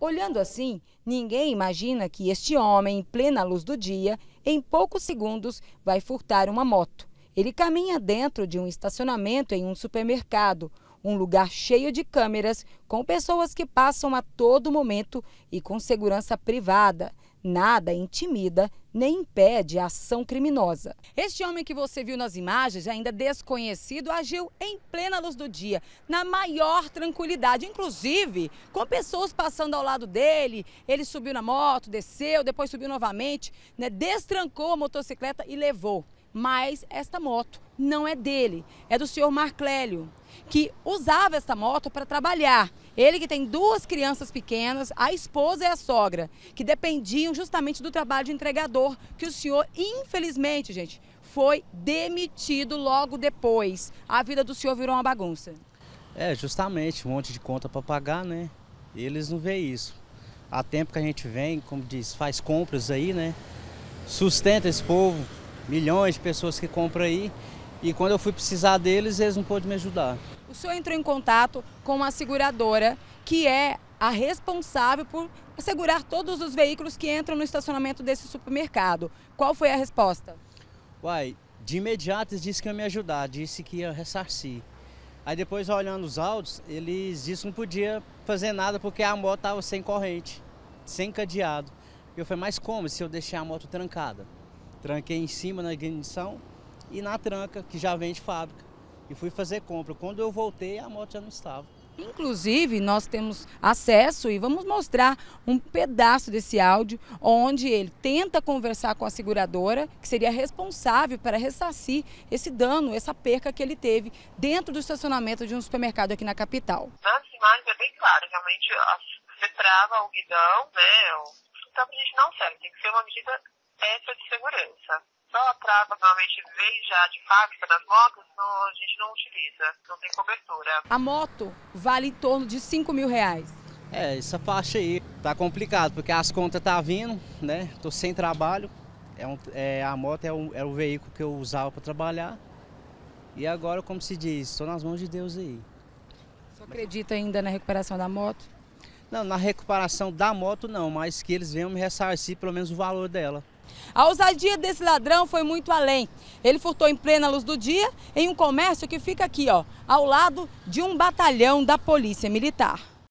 Olhando assim, ninguém imagina que este homem, em plena luz do dia, em poucos segundos vai furtar uma moto. Ele caminha dentro de um estacionamento em um supermercado, um lugar cheio de câmeras, com pessoas que passam a todo momento e com segurança privada. Nada intimida nem impede a ação criminosa. Este homem que você viu nas imagens, ainda desconhecido, agiu em plena luz do dia, na maior tranquilidade, inclusive com pessoas passando ao lado dele. Ele subiu na moto, desceu, depois subiu novamente, né, destrancou a motocicleta e levou. Mas esta moto não é dele, é do senhor Marclélio, que usava esta moto para trabalhar. Ele que tem duas crianças pequenas, a esposa e a sogra, que dependiam justamente do trabalho de entregador, que o senhor, infelizmente, gente, foi demitido logo depois. A vida do senhor virou uma bagunça. É, justamente, um monte de conta para pagar, né? Eles não veem isso. Há tempo que a gente vem, como diz, faz compras aí, né? Sustenta esse povo, milhões de pessoas que compram aí. E quando eu fui precisar deles, eles não pôde me ajudar. O senhor entrou em contato com uma seguradora que é a responsável por assegurar todos os veículos que entram no estacionamento desse supermercado. Qual foi a resposta? Uai, de imediato eles disseram que ia me ajudar, disse que ia ressarcir. Aí depois, olhando os áudios, eles disseram que não podia fazer nada porque a moto estava sem corrente, sem cadeado. Eu falei, mas como se eu deixar a moto trancada? Tranquei em cima na ignição e na tranca, que já vem de fábrica. E fui fazer compra. Quando eu voltei, a moto já não estava. Inclusive, nós temos acesso e vamos mostrar um pedaço desse áudio onde ele tenta conversar com a seguradora, que seria responsável para ressarcir esse dano, essa perca que ele teve dentro do estacionamento de um supermercado aqui na capital. Nas imagens é bem claro, realmente você trava o guidão, né? Então a gente não serve, tem que ser uma medida essa de segurança. Só a trava normalmente vem já de fábrica nas motos, não, a gente não utiliza, não tem cobertura. A moto vale em torno de 5 mil reais. É, essa faixa aí tá complicado, porque as contas tá vindo, né? Tô sem trabalho. É, um, é a moto é, um, é o veículo que eu usava para trabalhar. E agora, como se diz, estou nas mãos de Deus aí. Você acredita ainda na recuperação da moto? Não, na recuperação da moto não, mas que eles venham me ressarcir pelo menos o valor dela. A ousadia desse ladrão foi muito além. Ele furtou em plena luz do dia em um comércio que fica aqui, ó, ao lado de um batalhão da Polícia Militar.